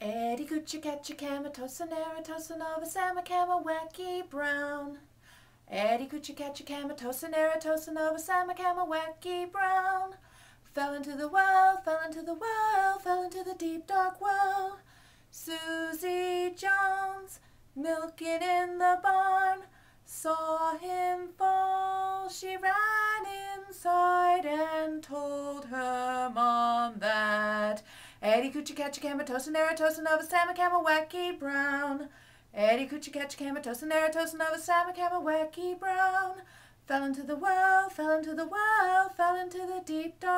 Eddie Coochie Catchy Kamatosanera Tosanova Samakama Wacky Brown. Eddie Coochie Catchy Kamatosanera Tosanova Samakama Wacky Brown. Fell into the well, fell into the well, fell into the deep dark well. Susie Jones milking in the barn saw him fall. She ran inside and Eddie Coochie Catchy Kamatosa Naratosa Nova Samakama Wacky Brown. Eddie Coochie Catchy Kamatosa Naratosa Nova Samakama Wacky Brown. Fell into the well, fell into the well, fell into the deep dark.